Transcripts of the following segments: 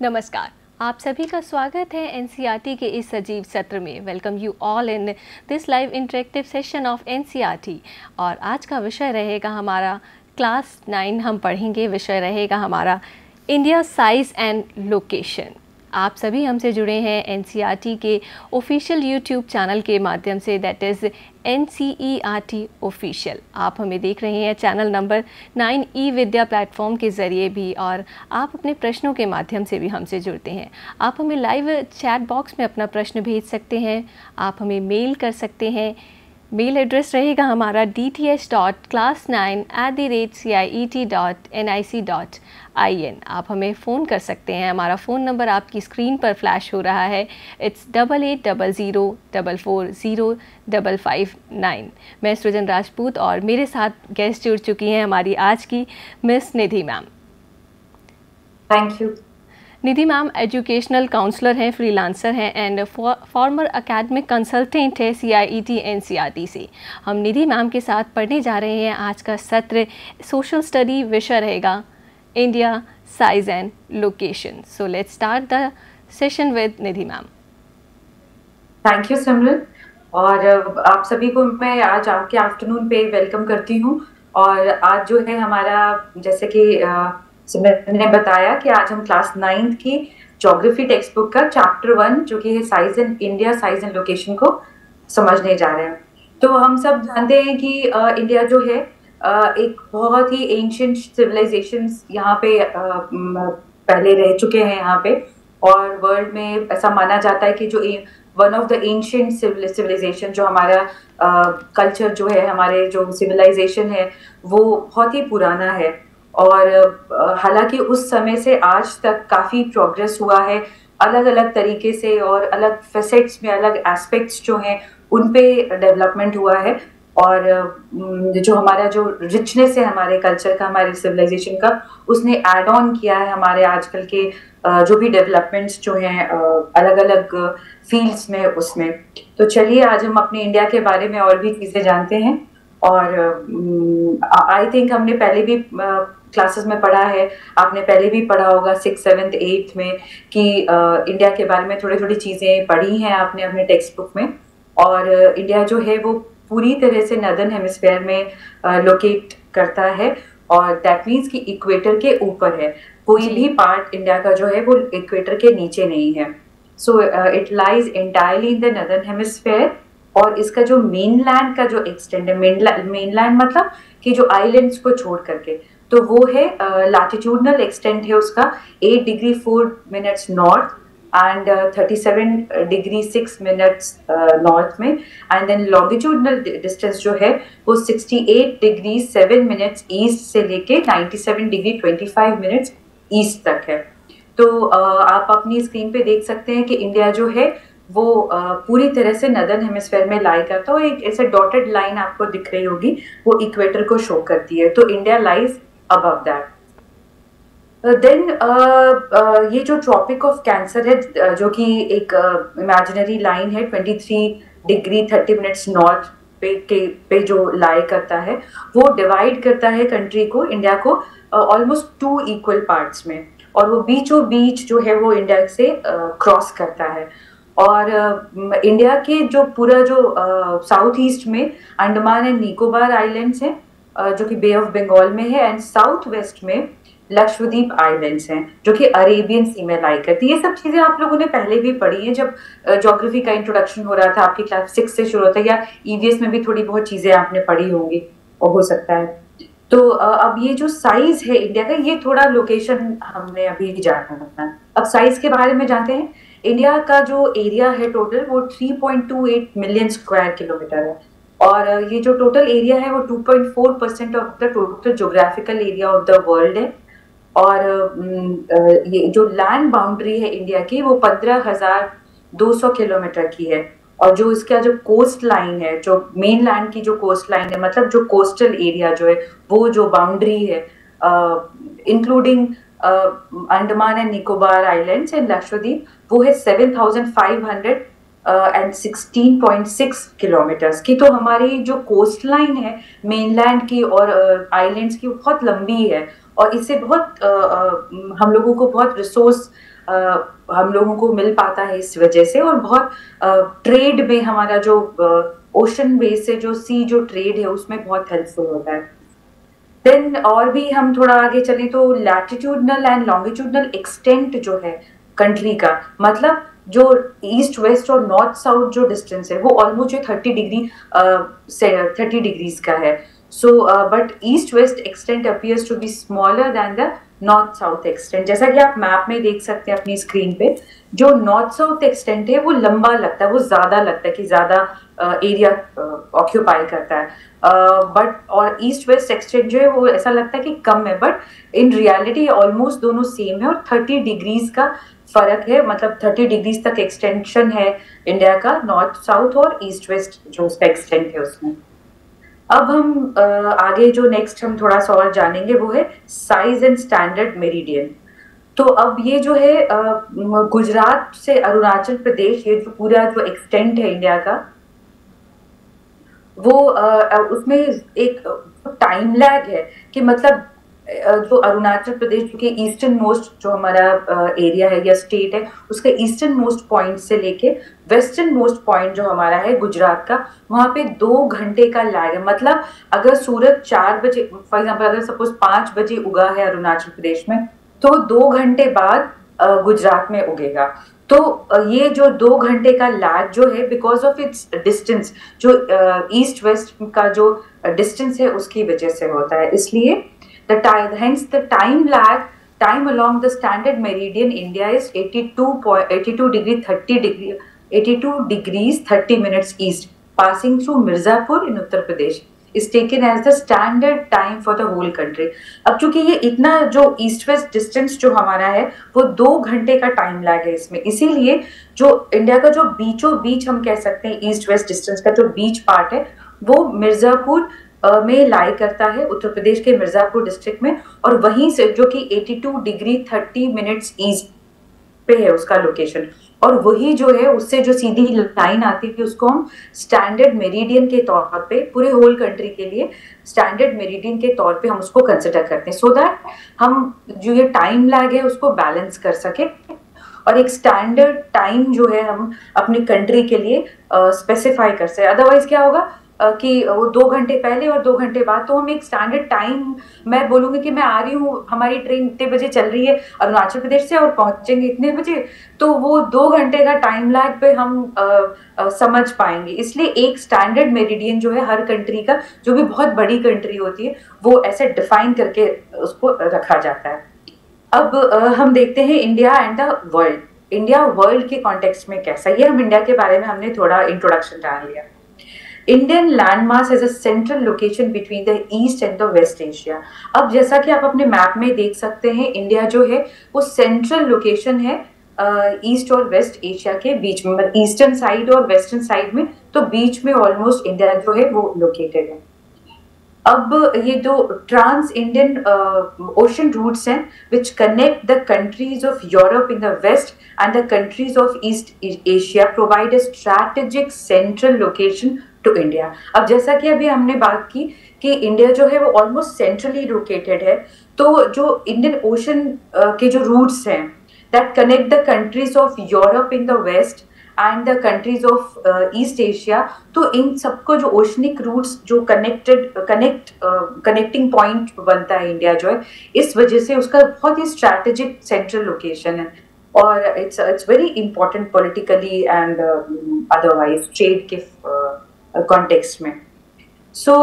नमस्कार। आप सभी का स्वागत है एन के इस सजीव सत्र में। Welcome you all in this live interactive session of N और आज का विषय रहेगा हमारा क्लास नाइन हम पढ़ेंगे। विषय रहेगा हमारा इंडिया साइज़ एंड लोकेशन आप सभी हमसे जुड़े हैं एन e के ऑफिशियल यूट्यूब चैनल के माध्यम से that is N C E R T official आप हमें देख रहे हैं channel number nine e Vidya platform के ज़रिए भी, और आप अपने प्रश्नों के माध्यम से भी हमसे जुड़ते हैं। आप हमें लाइव चैट बॉक्स में अपना प्रश्न भेज सकते हैं। आप हमें मेल कर सकते हैं। मेल एड्रेस रहेगा हमारा D T H dot class nine at the rate C I E T dot N I C dot I N आप हमें फ़ोन कर सकते हैं। हमारा फ़ोन नंबर आपकी स्क्रीन पर फ्लैश हो रहा है। It's double eight double zero double four zero double five nine मैं सृजन राजपूत और मेरे साथ गेस्ट जुड़ चुकी हैं हमारी आज की miss Nidhi ma'am thank you Nidhi ma'am educational counsellor हैं फ्रीलांसर हैं एंड फॉर्मर अकेडमिक कंसल्टेंट है C I E T N C E R T हम निधि मैम के साथ पढ़ने जा रहे हैं। आज का सत्र सोशल स्टडी विषय रहेगा India size and location so let's start the session with Nidhi ma'am. Thank you Simran और आप सभी को मैं आज आपके आफ्टरनून पे वेलकम करती हूँ। और आज जो है हमारा, जैसे कि मैंने बताया कि आज हम क्लास नाइन्थ की जोग्राफी टेक्स्ट बुक का चैप्टर वन जो कि है size and India size and location को समझने जा रहे हैं। तो हम सब जानते हैं कि आ, इंडिया जो है आ, एक बहुत ही एंशियंट सिविलाइजेशन यहाँ पे आ, पहले रह चुके हैं यहाँ पे। और वर्ल्ड में ऐसा माना जाता है कि जो one of the ancient civilization जो हमारा कल्चर जो है हमारे जो सिविलाइजेशन है वो बहुत ही पुराना है। और हालाँकि उस समय से आज तक काफ़ी प्रोग्रेस हुआ है। अलग अलग तरीके से और अलग फेसेट्स में अलग एस्पेक्ट्स जो हैं उन पे डेवलपमेंट हुआ है। और जो हमारा जो रिचनेस है हमारे कल्चर का, हमारे सिविलाइजेशन का, उसने एड ऑन किया है हमारे आजकल के जो भी डेवलपमेंट्स जो हैं अलग अलग फील्ड्स में, उसमें। तो चलिए आज हम अपने इंडिया के बारे में और भी चीज़ें जानते हैं। और आई थिंक हमने पहले भी क्लासेस में पढ़ा है। आपने पहले भी पढ़ा होगा सिक्स सेवेंथ एट्थ में कि आ, इंडिया के बारे में थोड़ी थोड़ी चीज़ें पढ़ी हैं आपने अपने टेक्स्ट बुक में। और इंडिया जो है वो पूरी तरह से नदन हेमिस्फेयर में लोकेट करता है। और दैट मीन्स कि इक्वेटर के ऊपर है। कोई भी पार्ट इंडिया का जो है वो इक्वेटर के नीचे नहीं है। So it lies entirely in the northern hemisphere और इसका जो मेन लैंड का जो एक्सटेंड है मेन लैंड मतलब कि जो आइलैंड्स को छोड़ करके। तो वो है लैटिट्यूडनल एक्सटेंट है उसका eight degree four minutes north and thirty seven degree six minutes north में. एंड देन लॉन्गिट्यूडनल डिस्टेंस जो है वो sixty eight degree seven minutes east से लेके ninety seven degree twenty five minutes east तक है. तो uh, आप अपनी स्क्रीन पे देख सकते हैं कि इंडिया जो है वो पूरी तरह से नदर्न हेमिस्फेयर में लाई करता है और एक ऐसे डॉटेड लाइन आपको दिख रही होगी वो इक्वेटर को शो करती है. तो India lies above that. Then uh, uh, uh, ये जो ट्रॉपिक ऑफ़ कैंसर है uh, जो कि एक इमेजिनरी uh, लाइन है 23 डिग्री 30 मिनट्स नॉर्थ पे के पे जो लाई करता है वो डिवाइड करता है कंट्री को इंडिया को ऑलमोस्ट टू इक्वल पार्ट्स में और वो बीचों बीच जो है वो इंडिया से क्रॉस uh, करता है और इंडिया के जो पूरा जो साउथ ईस्ट में अंडमान एंड निकोबार आइलैंड्स हैं जो कि बे ऑफ़ बंगाल में है एंड साउथ वेस्ट में लक्षद्वीप आइलैंड्स हैं, जो कि अरेबियन सी में लाई करती है। ये सब चीज़ें आप लोगों ने पहले भी पढ़ी हैं, जब जोग्राफी का इंट्रोडक्शन हो रहा था, आपकी क्लास सिक्स से शुरू होता है, या ईवीएस में भी थोड़ी बहुत चीज़ें आपने पढ़ी होंगी, और हो सकता है। तो अब ये जो साइज़ है इंडिया का, ये थोड़ा लोकेशन हमने अभी जाना है अब साइज़ के बारे में जानते हैं। इंडिया का जो एरिया है टोटल वो 3.28 मिलियन स्क्वायर किलोमीटर है। और ये जो टोटल एरिया है वो 2.4 percent of the total geographical area of the world है। और ये जो लैंड बाउंड्री है इंडिया की वो पंद्रह हज़ार दो सौ किलोमीटर की है। और जो इसका जो कोस्ट लाइन है, जो मेन लैंड की जो कोस्ट लाइन है मतलब जो कोस्टल एरिया जो है, वो जो बाउंड्री है including Andaman and Nicobar islands and Lakshadweep, वो है seven thousand five hundred and sixteen point six kilometres की। तो हमारी जो कोस्ट लाइन है मेनलैंड की और आइलैंड्स uh, की बहुत लंबी है और इससे बहुत uh, uh, हम लोगों को बहुत रिसोर्स Uh, हम लोगों को मिल पाता है इस वजह से और बहुत ट्रेड uh, में हमारा जो ओशन बेस से जो सी जो ट्रेड है उसमें बहुत हेल्पफुल होता है। देन और भी हम थोड़ा आगे चले तो लैटिट्यूडनल एंड लॉन्गिट्यूडनल एक्सटेंट जो है कंट्री का मतलब जो ईस्ट वेस्ट और नॉर्थ साउथ जो डिस्टेंस है, वो ऑलमोस्ट जो थर्टी डिग्री थर्टी डिग्रीज का है. So but east west extent appears to be smaller than the north south extent जैसा कि आप मैप में देख सकते हैं अपनी स्क्रीन पे जो नॉर्थ साउथ एक्सटेंट है वो लंबा लगता है वो ज़्यादा लगता है कि ज़्यादा एरिया ऑक्यूपाई करता है। बट uh, और ईस्ट वेस्ट एक्सटेंट जो है वो ऐसा लगता है कि कम है बट इन रियलिटी ऑलमोस्ट दोनों सेम है और थर्टी डिग्रीज का फ़र्क है। मतलब थर्टी डिग्रीज तक एक्सटेंशन है इंडिया का नॉर्थ साउथ और ईस्ट वेस्ट जो उसका एक्सटेंट है उसमें। अब हम आगे जो नेक्स्ट हम थोड़ा सा और जानेंगे वो है साइज़ एंड स्टैंडर्ड मेरिडियन तो अब ये जो है गुजरात से अरुणाचल प्रदेश, ये जो पूरा जो एक्सटेंट है इंडिया का, वो उसमें एक टाइम लैग है कि मतलब जो अरुणाचल प्रदेश कि ईस्टर्न मोस्ट जो हमारा एरिया है या स्टेट है, उसके ईस्टर्न मोस्ट पॉइंट से लेके वेस्टर्न मोस्ट पॉइंट जो हमारा है गुजरात का, वहाँ पे दो घंटे का लैग है। मतलब अगर सूरज चार बजे फॉर एग्ज़ाम्पल अगर सपोज़ पाँच बजे उगा है अरुणाचल प्रदेश में तो दो घंटे बाद गुजरात में उगेगा। तो ये जो दो घंटे का लैग जो है बिकॉज़ ऑफ़ इट्स डिस्टेंस जो ईस्ट वेस्ट का जो डिस्टेंस है, उसकी वजह से होता है। इसलिए The time, hence the time lag, time along the standard meridian India is 82, 82 degree 30 degree 82 degrees 30 minutes east, passing through Mirzapur in Uttar Pradesh. Is taken as the standard time for the whole country अब चूँकि ये इतना जो east waste distance जो हमारा है वो दो घंटे का टाइम लैग है इसमें इसीलिए जो इंडिया का जो बीचों बीच हम कह सकते हैं ईस्ट वेस्ट डिस्टेंस का जो बीच पार्ट है वो मिर्जापुर में लाई करता है उत्तर प्रदेश के मिर्जापुर डिस्ट्रिक्ट में और वहीं से जो कि 82 डिग्री 30 मिनट्स ईस्ट पे है उसका लोकेशन और वही जो है उससे जो सीधी लाइन आती है उसको हम स्टैंडर्ड मेरिडियन के तौर पे पूरे होल कंट्री के लिए स्टैंडर्ड मेरिडियन के तौर पे हम उसको कंसिडर करते हैं। सो so दैट हम जो ये टाइम लैग है उसको बैलेंस कर सके। और एक स्टैंडर्ड टाइम जो है हम अपनी कंट्री के लिए स्पेसिफाई uh, कर सके। अदरवाइज़ क्या होगा? कि वो दो घंटे पहले और दो घंटे बाद तो हम एक स्टैंडर्ड टाइम मैं बोलूँगी कि मैं आ रही हूँ हमारी ट्रेन इतने बजे चल रही है अरुणाचल प्रदेश से और पहुँचेंगे इतने बजे तो वो दो घंटे का टाइम लैग पे हम आ, आ, समझ पाएँगे। इसलिए एक स्टैंडर्ड मेरिडियन जो है हर कंट्री का जो भी बहुत बड़ी कंट्री होती है वो ऐसे डिफाइन करके उसको रखा जाता है। अब आ, हम देखते हैं India and the world India world के कॉन्टेक्स्ट में कैसा ये हम इंडिया के बारे में हमने थोड़ा इंट्रोडक्शन जान लिया। Indian landmass as a central location between the east and the west Asia अब जैसा कि आप अपने मैप में देख सकते हैं इंडिया जो है, वो सेंट्रल लोकेशन है ईस्ट और वेस्ट एशिया के बीच में। मतलब ईस्टर्न साइड और वेस्टर्न साइड में तो बीच में ऑलमोस्ट इंडिया जो है, वो लोकेटेड है। अब ये दो ट्रांस इंडियन ओशन रूट्स हैं which connect the countries of Europe in the west and the countries of east Asia provide a strategic central location to India अब जैसा कि अभी हमने बात की कि इंडिया जो है वो ऑलमोस्ट सेंट्रली लोकेटेड है तो जो इंडियन ओशन के जो रूट्स हैं that connect the countries of Europe in the west and the countries of east Asia तो इन सबको जो ओशनिक रूट्स जो कनेक्टेड कनेक्ट कनेक्टिंग पॉइंट बनता है इंडिया जो है, इस वजह से उसका बहुत ही स्ट्रैटेजिक सेंट्रल लोकेशन है। और it's it's very important politically and otherwise trade के कॉन्टेक्स्ट में। So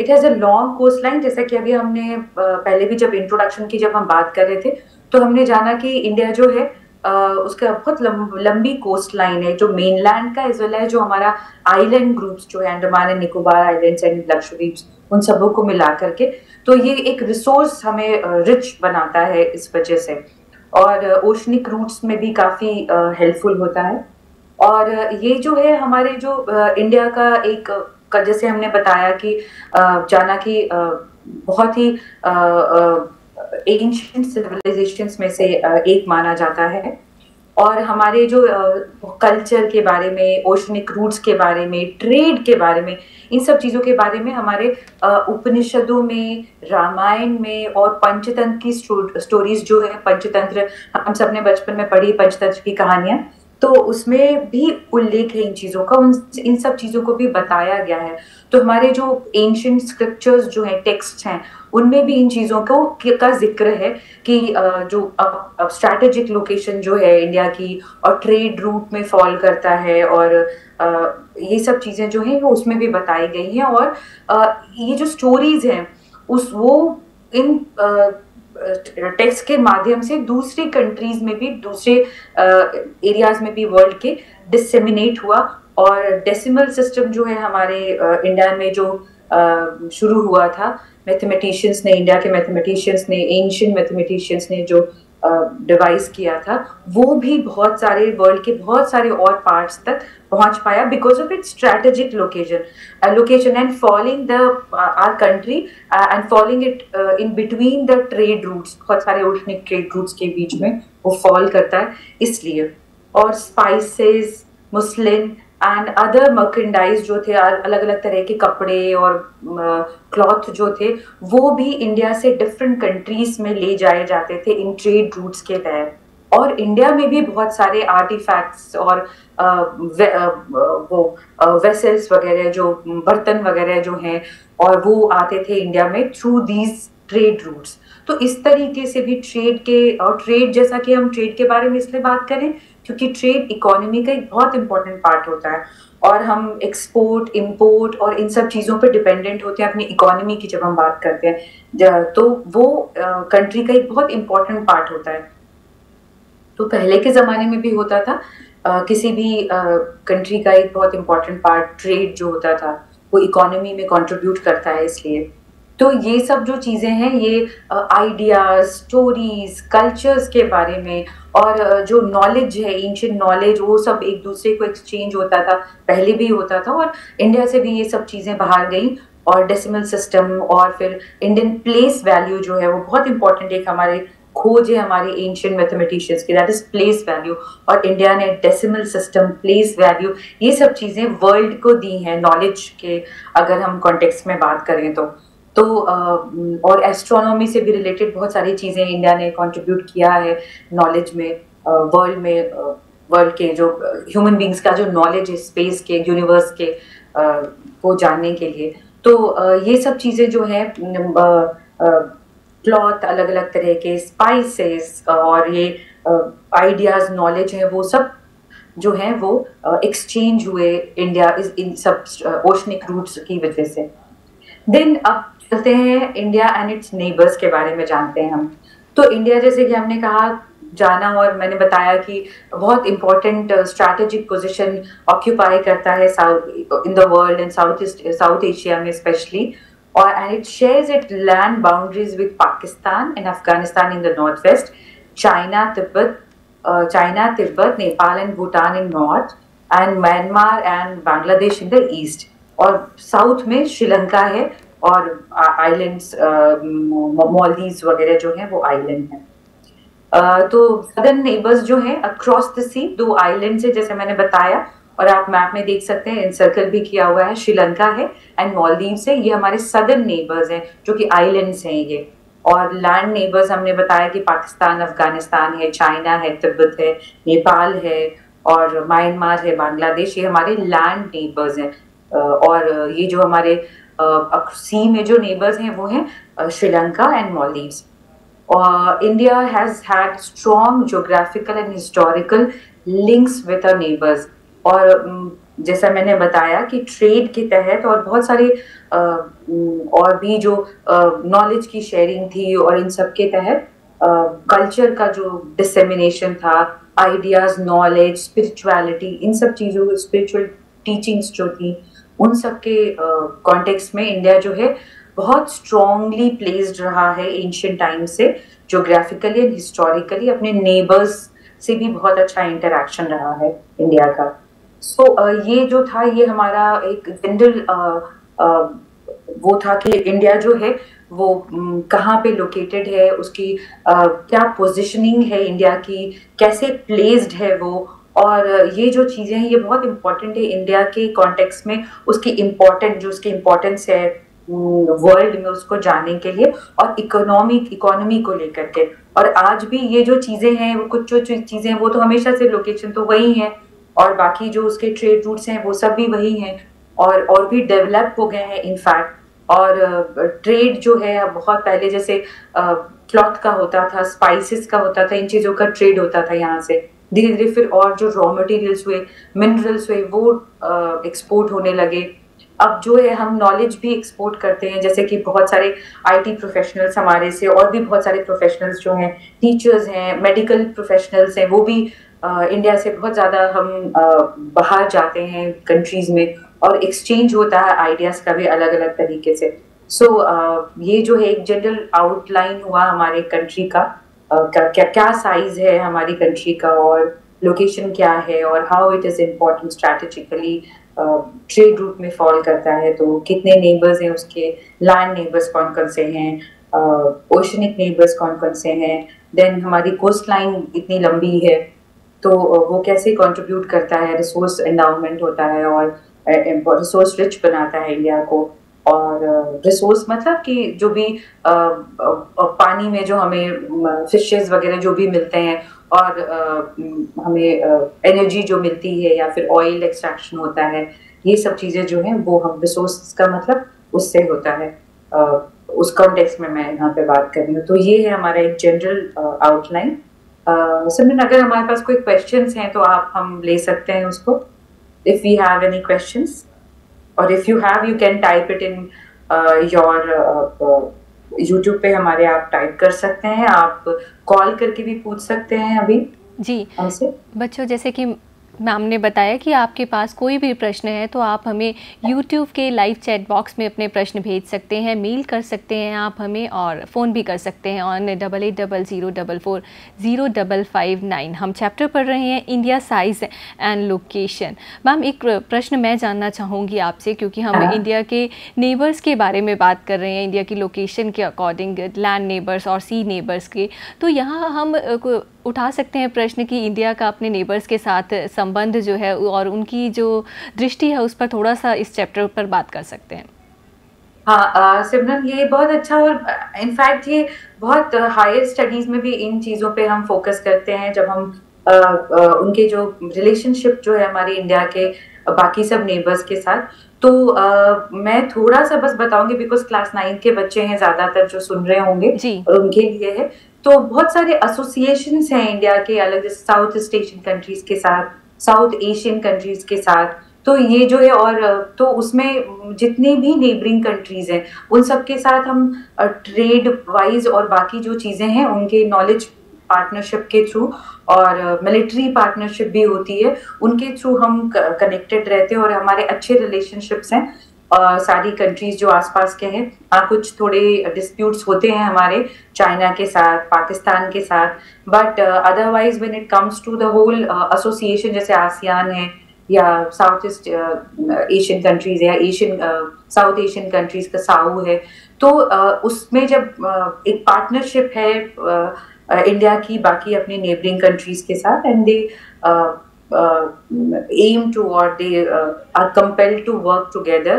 it has a long coast line जैसा कि अभी हमने uh, पहले भी जब इंट्रोडक्शन की जब हम बात कर रहे थे तो हमने जाना कि इंडिया जो है uh, उसका बहुत लंबी कोस्ट लाइन है जो मेनलैंड का एज वेल है जो हमारा आइलैंड ग्रुप्स जो है Andaman and Nicobar islands and Lakshadweep उन सबों को मिला करके तो ये एक रिसोर्स हमें रिच uh, बनाता है इस वजह से। और ओशनिक uh, रूट्स में भी काफ़ी हेल्पफुल uh, होता है। और ये जो है हमारे जो इंडिया का एक जैसे हमने बताया कि जाना कि बहुत ही एंशियंट सिविलाइजेशंस में से एक माना जाता है। और हमारे जो कल्चर के बारे में ओशनिक रूट्स के बारे में ट्रेड के बारे में, इन सब चीज़ों के बारे में हमारे उपनिषदों में, रामायण में और पंचतंत्र की स्टोरीज जो है, पंचतंत्र, हम सबने बचपन में पढ़ी पंचतंत्र की कहानियाँ। तो उसमें भी उल्लेख है इन चीज़ों का, उन, इन सब चीज़ों को भी बताया गया है। तो हमारे जो एंशियंट स्क्रिप्चर्स जो हैं टेक्स्ट हैं, उनमें भी इन चीज़ों को का ज़िक्र है कि जो स्ट्रैटेजिक लोकेशन जो है इंडिया की, और ट्रेड रूट में फॉल करता है, और ये सब चीज़ें जो हैं उसमें भी बताई गई हैं, और ये जो स्टोरीज हैं, उस, वो इन टेक्स्ट के माध्यम से दूसरी कंट्रीज़ में भी, दूसरे एरियाज़ में भी वर्ल्ड के डिसमिनेट हुआ और डेसिमल सिस्टम जो है हमारे इंडिया में जो शुरू हुआ था। मैथमेटिशियंस ने इंडिया के मैथमेटिशियंस ने एंशियन मैथमेटिशियंस ने जो डिवाइस किया था, वो भी बहुत सारे वर्ल्ड के बहुत सारे और पार्ट्स तक पहुँच पाया because of it strategic location location and following the our country and following it in between the trade routes बहुत सारे ओशनिक ट्रेड रूट्स के बीच में वो फॉल करता है, इसलिए। और spices muslin and other merchandise जो थे अलग अलग तरह के कपड़े और क्लॉथ जो थे वो भी इंडिया से डिफरेंट कंट्रीज़ में ले जाए जाते थे इन ट्रेड रूट्स के तहत। और इंडिया में भी बहुत सारे आर्टिफैक्ट्स और वे, वो वेसल्स वगैरह जो बर्तन वगैरह जो हैं और वो आते थे इंडिया में थ्रू दीज ट्रेड रूट्स तो इस तरीके से भी ट्रेड के और ट्रेड जैसा कि हम ट्रेड के बारे में इसलिए बात करें क्योंकि ट्रेड इकोनॉमी का एक बहुत इंपॉर्टेंट पार्ट होता है। और हम एक्सपोर्ट इंपोर्ट और इन सब चीज़ों पर डिपेंडेंट होते हैं अपनी इकोनॉमी की जब हम बात करते हैं। तो वो कंट्री का एक बहुत इंपॉर्टेंट पार्ट होता है। तो पहले के ज़माने में भी होता था। आ, किसी भी कंट्री का एक बहुत इंपॉर्टेंट पार्ट ट्रेड जो होता था वो इकोनॉमी में कंट्रीब्यूट करता है इसलिए। तो ये सब जो चीज़ें हैं, ये आइडियाज़ स्टोरीज कल्चर्स के बारे में और जो नॉलेज है एंशियंट नॉलेज वो सब एक दूसरे को एक्सचेंज होता था, पहले भी होता था और इंडिया से भी ये सब चीज़ें बाहर गई और डेसिमल सिस्टम और फिर इंडियन प्लेस वैल्यू जो है, वो बहुत इंपॉर्टेंट एक हमारे खोज है, हमारे एंशियंट मैथमेटिशियंस की दैट इज़ प्लेस वैल्यू और इंडिया ने डेसिमल सिस्टम प्लेस वैल्यू ये सब चीज़ें वर्ल्ड को दी हैं नॉलेज के, अगर हम कॉन्टेक्स्ट में बात करें तो। तो और एस्ट्रोनॉमी से भी रिलेटेड बहुत सारी चीज़ें इंडिया ने कंट्रीब्यूट किया है नॉलेज में वर्ल्ड में वर्ल्ड के जो ह्यूमन बींग्स का जो नॉलेज है स्पेस के यूनिवर्स के को जानने के लिए। तो ये सब चीज़ें जो है क्लॉथ अलग अलग तरह के स्पाइसेस और ये आइडियाज़ नॉलेज है, वो सब जो है, वो एक्सचेंज हुए इंडिया इस, इन सब ओशनिक रूट्स की वजह से। देन अब चलते हैं इंडिया एंड इट्स नेबर्स के बारे में जानते हैं हम। तो इंडिया जैसे कि हमने कहा, जाना और मैंने बताया कि बहुत इंपॉर्टेंट स्ट्रैटेजिक पोजीशन ऑक्यूपाई करता है south in the world and south east south Asia में स्पेशली और and it shares it land boundaries with Pakistan and Afghanistan in the north west China Tibet China Tibet Nepal and Bhutan in north and Myanmar and Bangladesh in the east और south में श्रीलंका है और islands Maldives वगैरह जो है, वो island है। तो सदर्न नेबर्स जो है अक्रॉस द सी दो आइलैंड है, जैसे मैंने बताया, और आप मैप में देख सकते हैं सर्कल भी किया हुआ है, श्रीलंका है एंड मॉलदीव से ये हमारे सदर्न नेबर्स हैं, जो कि आइलैंड्स हैं ये। और लैंड नेबर्स हमने बताया कि पाकिस्तान, अफ़गानिस्तान है, चाइना है, तिब्बत है, नेपाल है, और म्यांमार है, बांग्लादेश, ये हमारे लैंड नेबर्स हैं। और ये जो हमारे सी में जो नेबर्स हैं, वो हैं Sri Lanka and Maldives India has had strong geographical and historical links with our neighbours और जैसा मैंने बताया कि ट्रेड के तहत और बहुत सारे और भी जो नॉलेज की शेयरिंग थी और इन सब के तहत कल्चर का जो डिसेमिनेशन था आइडियाज़ नॉलेज स्पिरिचुअलिटी इन सब चीज़ों स्पिरिचुअल टीचिंग्स जो थी उन सब के कॉन्टेक्स्ट में इंडिया जो है बहुत स्ट्रॉन्गली प्लेस्ड रहा है एंशियंट टाइम से जोग्राफिकली एंड हिस्टोरिकली अपने नेबर्स से भी बहुत अच्छा इंटरेक्शन रहा है इंडिया का। सो so, uh, ये जो था ये हमारा एक जनरल वो था कि इंडिया जो है वो कहाँ पे लोकेटेड है उसकी आ, क्या पोजीशनिंग है इंडिया की कैसे प्लेस्ड है वो और ये जो चीज़ें हैं, ये बहुत इंपॉर्टेंट है इंडिया के कॉन्टेक्स्ट में, उसकी इम्पोर्टेंट जो उसकी इम्पोर्टेंस है वर्ल्ड में उसको जानने के लिए और इकोनॉमिक इकोनॉमी को लेकर के। और आज भी ये जो चीज़ें हैं वो कुछ जो चीज़ें हैं, वो तो हमेशा से लोकेशन तो वही है और बाकी जो उसके ट्रेड रूट्स हैं, वो सब भी वही हैं और और भी डेवलप हो गए हैं इनफैक्ट और ट्रेड जो है बहुत पहले जैसे क्लॉथ का होता था स्पाइसेस का होता था, इन चीज़ों का ट्रेड होता था यहाँ से। धीरे धीरे फिर और जो रॉ मटेरियल्स हुए मिनरल्स हुए वो एक्सपोर्ट होने लगे। अब जो है हम नॉलेज भी एक्सपोर्ट करते हैं जैसे कि बहुत सारे आईटी प्रोफेशनल्स हमारे से और भी बहुत सारे प्रोफेशनल्स जो हैं टीचर्स हैं मेडिकल प्रोफेशनल्स हैं वो भी आ, इंडिया से बहुत ज़्यादा हम आ, बाहर जाते हैं कंट्रीज़ में और एक्सचेंज होता है आइडियाज़ का भी अलग अलग तरीके से। सो so, ये जो है एक जनरल आउटलाइन हुआ हमारे कंट्री का। Uh, क्या क्या साइज़ है हमारी कंट्री का और लोकेशन क्या है और how it is important strategically trade route में फॉल करता है तो कितने नेबर्स हैं उसके लैंड नेबर्स कौन कौन से हैं ओशनिक नेबर्स कौन कौन से हैं देन हमारी कोस्ट लाइन इतनी लंबी है तो वो कैसे कंट्रीब्यूट करता है रिसोर्स एंडाउमेंट होता है और रिसोर्स रिच बनाता है इंडिया को। और रिसोर्स मतलब कि जो भी पानी में जो हमें फिशेस वगैरह जो भी मिलते हैं और हमें एनर्जी जो मिलती है या फिर ऑयल एक्सट्रैक्शन होता है, ये सब चीज़ें जो हैं वो हम रिसोर्स का मतलब उससे होता है। उस कॉन्टेक्स्ट में मैं यहाँ पे बात कर रही हूँ। तो ये है हमारा एक जनरल आउटलाइन सिमरन, अगर हमारे पास कोई क्वेश्चंस हैं तो आप हम ले सकते हैं उसको। If we have any questions or if you have you can type it in your YouTube पे हमारे आप टाइप कर सकते हैं। आप कॉल करके भी पूछ सकते हैं अभी। जी। हमसे बच्चों जैसे कि मैम ने बताया कि आपके पास कोई भी प्रश्न है तो आप हमें यूट्यूब के लाइव चैट बॉक्स में अपने प्रश्न भेज सकते हैं मेल कर सकते हैं आप हमें और फ़ोन भी कर सकते हैं on double eight double zero double four zero double five nine हम चैप्टर पढ़ रहे हैं India size and location ma'am एक प्रश्न मैं जानना चाहूँगी आपसे क्योंकि हम हाँ। इंडिया के नेबर्स के बारे में बात कर रहे हैं इंडिया की लोकेशन के अकॉर्डिंग लैंड नेबर्स और सी नेबर्स के। तो यहाँ हम उठा सकते हैं प्रश्न कि इंडिया का अपने नेबर्स के साथ संबंध जो है और उनकी जो दृष्टि है उस पर थोड़ा सा इस चैप्टर पर बात कर सकते हैं। हाँ सिमरन ये बहुत अच्छा और इनफैक्ट ये बहुत हायर स्टडीज़ में भी इन चीज़ों पे हम फोकस करते हैं जब हम आ, आ, उनके जो रिलेशनशिप जो है हमारे इंडिया के बाकी सब नेबर्स के साथ। तो आ, मैं थोड़ा सा बस बताऊँगी बिकॉज़ क्लास नाइन के बच्चे हैं ज़्यादातर जो सुन रहे होंगे और उनके लिए है। तो बहुत सारे एसोसिएशन हैं इंडिया के अलग जैसे साउथ ईस्ट एशियन कंट्रीज़ के साथ। साउथ एशियन कंट्रीज़ के साथ। तो ये जो है और तो उसमें जितने भी नेबरिंग कंट्रीज़ हैं, उन सब के साथ हम ट्रेड वाइज और बाकी जो चीज़ें हैं, उनके नॉलेज पार्टनरशिप के थ्रू और मिलिट्री पार्टनरशिप भी होती है, उनके थ्रू हम कनेक्टेड रहते हैं और हमारे अच्छे रिलेशनशिप्स हैं। सारी कंट्रीज़ जो आसपास के हैं हाँ कुछ थोड़े डिस्प्यूट्स होते हैं हमारे चाइना के साथ पाकिस्तान के साथ but otherwise when it comes to the whole association जैसे आसियान है या साउथ ईस्ट एशियन कंट्रीज़ या एशियन साउथ एशियन कंट्रीज़ का साउ है तो uh, उसमें जब uh, एक पार्टनरशिप है इंडिया की बाकी अपने नेबरिंग कंट्रीज़ के साथ एंड दे एम टू और they are compel to work together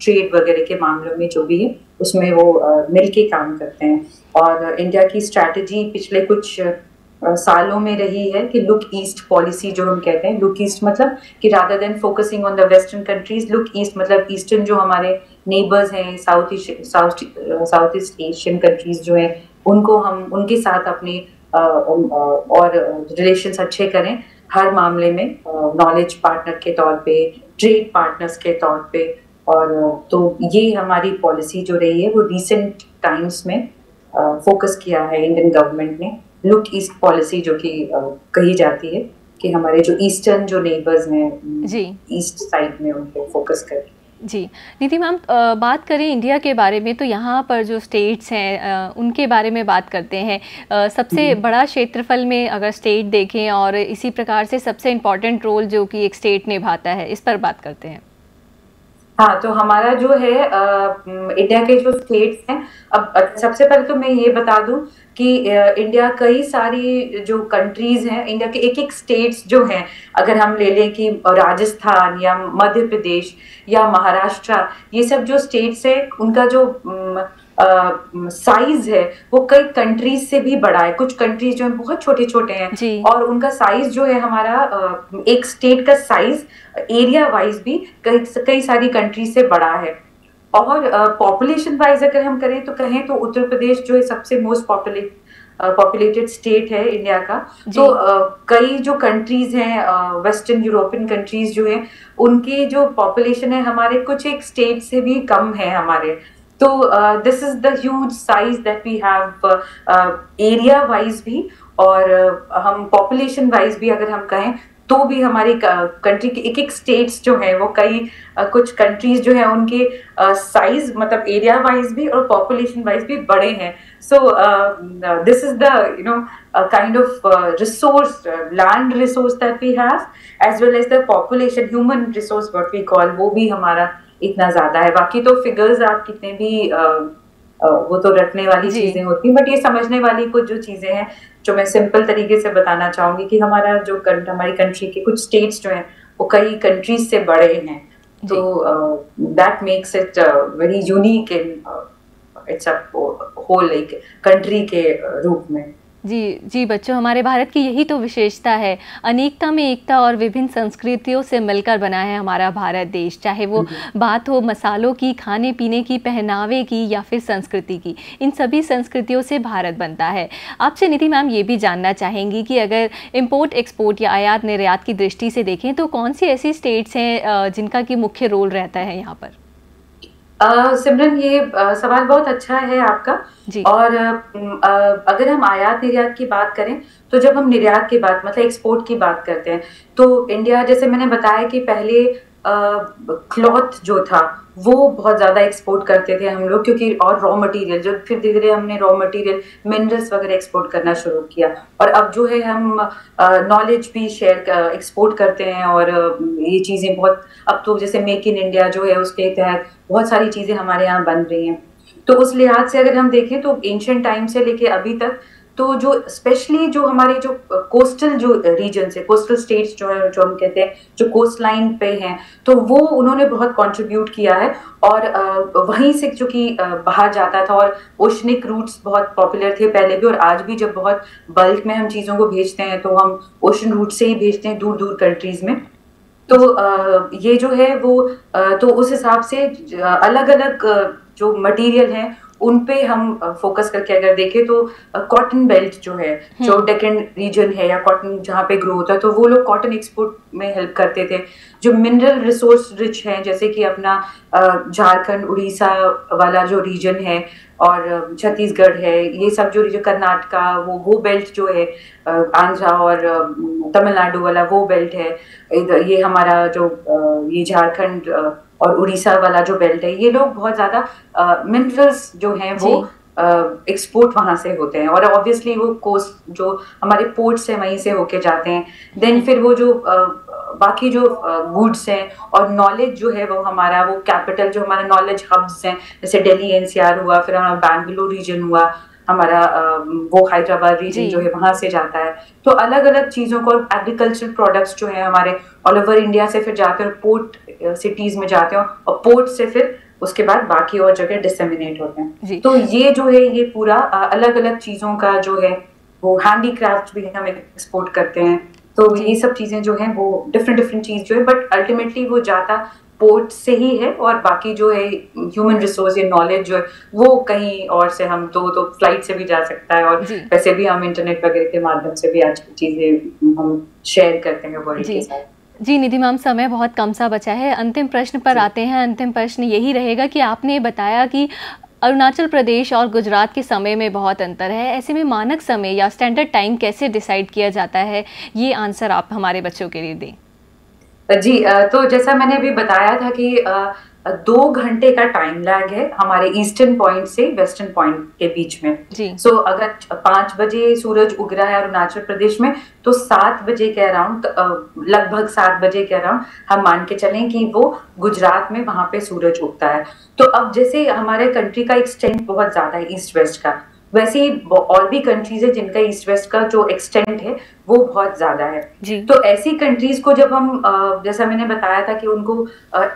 trade वगैरह के मामलों में जो भी है उसमें वो uh, मिल के काम करते हैं। और इंडिया uh, की स्ट्रैटेजी पिछले कुछ uh, सालों में रही है कि लुक ईस्ट पॉलिसी जो हम कहते हैं लुक ईस्ट मतलब कि rather than focusing on the western countries look east मतलब ईस्टर्न जो हमारे नेबर्स हैं south east south east Asian countries जो हैं उनको हम उनके साथ अपने और रिलेशंस अच्छे करें। हर मामले में नॉलेज पार्टनर के तौर पे ट्रेड पार्टनर्स के तौर पे और तो ये हमारी पॉलिसी जो रही है वो रिसेंट टाइम्स में फोकस किया है इंडियन गवर्नमेंट ने। लुक ईस्ट पॉलिसी जो कि कही जाती है कि हमारे जो ईस्टर्न जो नेबर्स हैं ईस्ट साइड में उनको फोकस करके जी। निधि मैम बात करें इंडिया के बारे में तो यहाँ पर जो स्टेट्स हैं उनके बारे में बात करते हैं। सबसे हम्म। बड़ा क्षेत्रफल में अगर स्टेट देखें और इसी प्रकार से सबसे इंपॉर्टेंट रोल जो कि एक स्टेट निभाता है इस पर बात करते हैं। हाँ तो हमारा जो है इंडिया के जो स्टेट्स हैं, अब सबसे पहले तो मैं ये बता दूँ कि इंडिया कई सारी जो कंट्रीज़ हैं इंडिया के एक एक स्टेट्स जो हैं, अगर हम ले लें कि राजस्थान या मध्य प्रदेश या महाराष्ट्र, ये सब जो स्टेट्स हैं, उनका जो साइज़ है वो कई कंट्रीज़ से भी बड़ा है। कुछ कंट्रीज़ जो है बहुत छोटे छोटे हैं और उनका साइज़ जो है हमारा एक स्टेट का साइज़ एरिया वाइज भी कई कई सारी कंट्रीज़ से बड़ा है। और पॉपुलेशन वाइज अगर हम करें तो कहें तो उत्तर प्रदेश जो है सबसे मोस्ट पॉपुलेट पॉपुलेटेड स्टेट है इंडिया का। तो uh, कई जो कंट्रीज़ हैं वेस्टर्न यूरोपियन कंट्रीज़ जो है उनकी जो पॉपुलेशन है हमारे कुछ एक स्टेट से भी कम है हमारे। तो this is the huge size that we have area wise भी और uh, हम पॉपुलेशन वाइज भी अगर हम कहें तो भी हमारी कंट्री के एक एक स्टेट्स जो है वो कई uh, कुछ कंट्रीज़ जो है उनके साइज़ uh, मतलब एरिया वाइज भी और पॉपुलेशन वाइज भी बड़े हैं। So this is the you know kind of resource land resource that we have as well as the population human resource what we call वो भी हमारा इतना ज़्यादा है। बाकी तो फिगर्स आप कितने भी वो तो रखने वाली चीज़ें होती बट ये समझने वाली कुछ जो चीज़ें हैं जो मैं सिंपल तरीके से बताना चाहूँगी कि हमारा जो हमारी कंट्री के कुछ स्टेट्स जो हैं वो कई कंट्रीज़ से बड़े हैं। तो that makes it very unique in its a whole like country के रूप में. जी जी बच्चों हमारे भारत की यही तो विशेषता है. अनेकता में एकता और विभिन्न संस्कृतियों से मिलकर बना है हमारा भारत देश चाहे वो बात हो मसालों की खाने पीने की पहनावे की या फिर संस्कृति की. इन सभी संस्कृतियों से भारत बनता है. आपसे निधि मैम ये भी जानना चाहेंगी कि अगर इम्पोर्ट एक्सपोर्ट या आयात निर्यात की दृष्टि से देखें तो कौन सी ऐसी स्टेट्स हैं जिनका कि मुख्य रोल रहता है यहाँ पर? सिमरन ये सवाल बहुत अच्छा है आपका जी. और अगर हम आयात निर्यात की बात करें तो जब हम निर्यात की बात मतलब एक्सपोर्ट की बात करते हैं तो इंडिया जैसे मैंने बताया कि पहले क्लॉथ जो था, वो बहुत ज़्यादा एक्सपोर्ट करते थे हम लोग, क्योंकि और रॉ मटेरियल जो फिर धीरे धीरे हमने रॉ मटेरियल मिनरल्स वगैरह एक्सपोर्ट करना शुरू किया। और अब जो है हम नॉलेज भी शेयर एक्सपोर्ट करते हैं और ये चीज़ें बहुत, अब तो जैसे मेक इन इंडिया जो है उसके तहत बहुत सारी चीज़ें हमारे यहाँ बन रही हैं। तो उस लिहाज से अगर हम देखें तो एंशियंट टाइम से लेके अभी तक तो जो स्पेशली जो हमारे जो कोस्टल जो रीजन है कोस्टल स्टेट्स जो है, जो हम कहते हैं, जो कोस्ट लाइन पे हैं तो वो उन्होंने बहुत कंट्रीब्यूट किया है और वहीं से जो कि बाहर जाता था और ओशनिक रूट्स बहुत पॉपुलर थे पहले भी और आज भी जब बहुत बल्क में हम चीज़ों को भेजते हैं तो हम ओशन रूट से ही भेजते हैं दूर दूर कंट्रीज़ में। तो ये जो है वो तो उस हिसाब से अलग अलग जो मटेरियल है उन पे हम फोकस करके अगर देखें तो कॉटन बेल्ट जो है जो हम्म। डेकन रीजन है या कॉटन जहाँ पे ग्रो होता है तो वो लोग कॉटन एक्सपोर्ट में हेल्प करते थे जो मिनरल रिसोर्स रिच है जैसे कि अपना झारखंड उड़ीसा वाला जो रीजन है और छत्तीसगढ़ है ये सब जो रीजन कर्नाटका वो वो बेल्ट जो है आंध्रा और तमिलनाडु वाला वो बेल्ट है ये हमारा जो ये झारखंड और उड़ीसा वाला जो बेल्ट है ये लोग बहुत ज़्यादा मिनरल्स जो हैं वो एक्सपोर्ट वहाँ से होते हैं। और ऑब्वियसली वो कोस्ट जो हमारे पोर्ट से वहीं से होके जाते हैं। देन फिर वो जो बाकी जो गुड्स हैं और नॉलेज जो है वो हमारा वो कैपिटल जो हमारा नॉलेज हब्स हैं जैसे दिल्ली एनसीआर हुआ फिर हमारा बैंगलोर रीजन हुआ हमारा वो हैदराबाद रीजन जो है वहाँ से जाता है। तो अलग अलग चीज़ों को एग्रीकल्चर प्रोडक्ट्स जो है हमारे ऑल ओवर इंडिया से फिर हैं पोर्ट सिटीज़ में जाते हैं और पोर्ट से फिर उसके बाद बाकी और जगह डिसमिनेट होते हैं। तो ये जो है ये पूरा अलग अलग चीज़ों का जो है वो हैंडीक्राफ्ट भी हम एक्सपोर्ट करते हैं। तो ये सब चीज़ें जो है वो डिफरेंट डिफरेंट चीज़ जो है बट अल्टीमेटली वो जाता पोर्ट से ही है और बाकी जो है ह्यूमन रिसोर्स या नॉलेज जो है वो कहीं और से हम तो तो फ़्लाइट से भी जा सकता है और वैसे भी हम इंटरनेट वगैरह के माध्यम से भी आज की चीज़ें हम शेयर करते हैं वर्ल्ड के साथ। जी निधि मैम समय बहुत कम सा बचा है। अंतिम प्रश्न पर आते हैं। अंतिम प्रश्न यही रहेगा कि आपने बताया कि अरुणाचल प्रदेश और गुजरात के समय में बहुत अंतर है। ऐसे में मानक समय या स्टैंडर्ड टाइम कैसे डिसाइड किया जाता है? ये आंसर आप हमारे बच्चों के लिए दें। जी तो जैसा मैंने अभी बताया था कि दो घंटे का टाइम लैग है हमारे ईस्टर्न पॉइंट से वेस्टर्न पॉइंट के बीच में। सो so, अगर पाँच बजे सूरज उग रहा है अरुणाचल प्रदेश में तो सात बजे के अराउंड लगभग सात बजे के अराउंड हम मान के चलें कि वो गुजरात में वहाँ पे सूरज उगता है। तो अब जैसे हमारे कंट्री का एक्सटेंट बहुत ज़्यादा है ईस्ट वेस्ट का। वैसे ही और भी कंट्रीज़ है जिनका ईस्ट वेस्ट का जो एक्सटेंट है वो बहुत ज़्यादा है। जी. तो ऐसी कंट्रीज़ को जब हम जैसा मैंने बताया था कि उनको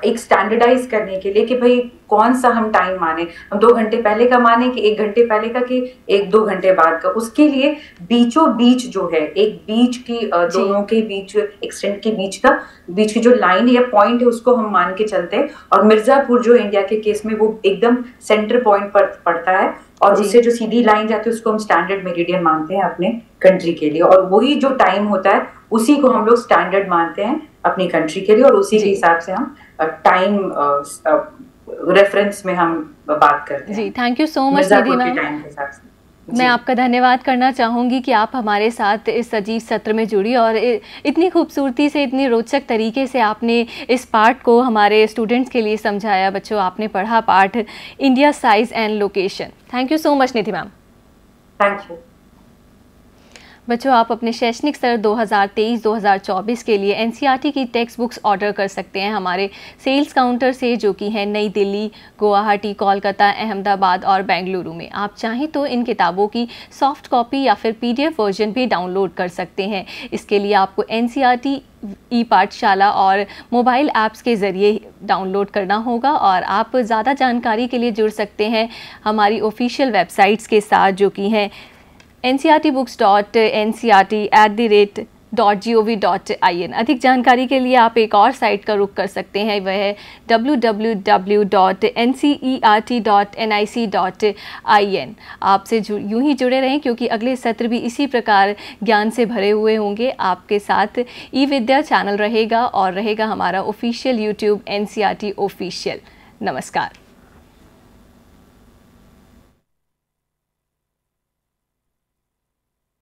एक स्टैंडर्डाइज करने के लिए कि भाई कौन सा हम टाइम माने। हम दो घंटे पहले का माने कि एक घंटे पहले का कि एक दो घंटे बाद का। उसके लिए बीचों बीच जो है एक बीच की दोनों के बीच एक्सटेंट के बीच का बीच की जो लाइन या पॉइंट है उसको हम मान के चलते हैं। और मिर्जापुर जो इंडिया के केस में वो एकदम सेंटर पॉइंट पर पड़ता है। और उससे जो सीधी लाइन जाती है उसको हम स्टैंडर्ड मेरिडियन मानते हैं अपने। कंट्री के लिए। और वही जो टाइम होता है उसी को हम लोग स्टैंडर्ड मानते हैं अपनी कंट्री के लिए और उसी के हिसाब से हम टाइम रेफरेंस में हम बात करते हैं। जी thank you so much Nidhi ma'am मैं आपका धन्यवाद करना चाहूँगी कि आप हमारे साथ इस सजीव सत्र में जुड़ी और इतनी खूबसूरती से इतनी रोचक तरीके से आपने इस पार्ट को हमारे स्टूडेंट्स के लिए समझाया। बच्चों आपने पढ़ा part India size and location thank you so much Nidhi ma'am thank you बच्चों, आप अपने शैक्षणिक स्तर 2023-2024 के लिए एन e की टेक्स्ट बुक्स ऑर्डर कर सकते हैं हमारे सेल्स काउंटर से, जो कि हैं नई दिल्ली, गुवाहाटी, कोलकाता, अहमदाबाद और बेंगलुरु में। आप चाहें तो इन किताबों की सॉफ्ट कॉपी या फिर पीडीएफ वर्जन भी डाउनलोड कर सकते हैं। इसके लिए आपको एन ई पाठशाला और मोबाइल ऐप्स के ज़रिए डाउनलोड करना होगा और आप ज़्यादा जानकारी के लिए जुड़ सकते हैं हमारी ऑफिशियल वेबसाइट्स के साथ, जो कि हैं एन अधिक जानकारी के लिए आप एक और साइट का रुख कर सकते हैं, वह है आई एन आपसे यूँ ही जुड़े रहें, क्योंकि अगले सत्र भी इसी प्रकार ज्ञान से भरे हुए होंगे। आपके साथ ई विद्या चैनल रहेगा और रहेगा हमारा official YouTube N C R T official नमस्कार।